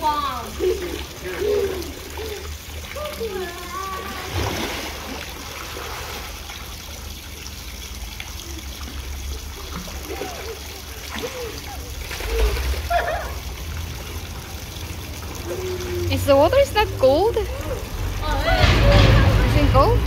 bomb. Is the water is that cold? Is it cold?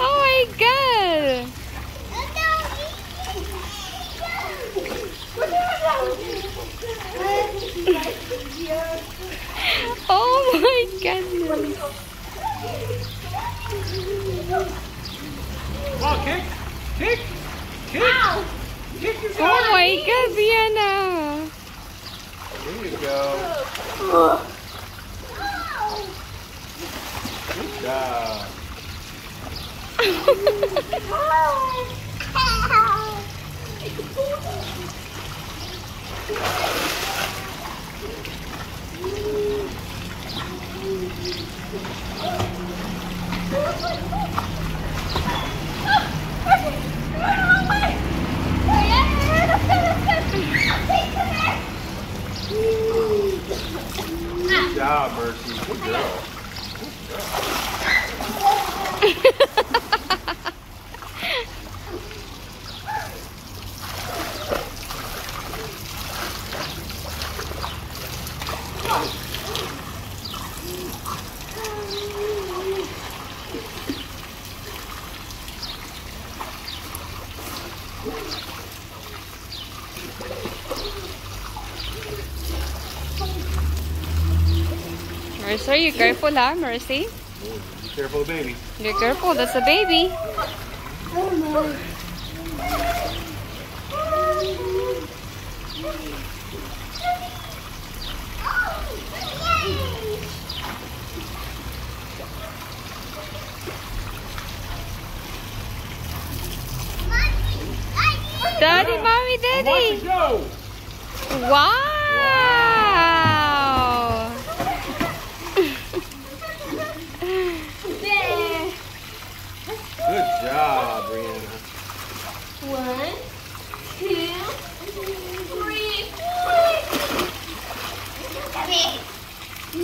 Oh my god! Oh my goodness! Oh, kick! Kick! Kick! Kick his Oh my god, Vienna! There you go. Good job. job, Mercy. Good girl. Mercy, you careful ha, Mercy. Be careful, baby. Be careful, that's a baby. Daddy, mommy, Watch it daddy. Wow. Good job, Brianna. One, two, three.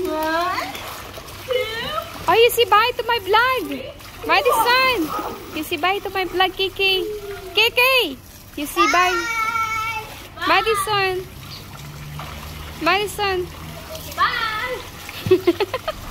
One, two. Oh, you say bye to my vlog. Madison. You say bye to my vlog, Kiki. Kiki. You say bye. Madison. Madison. Bye.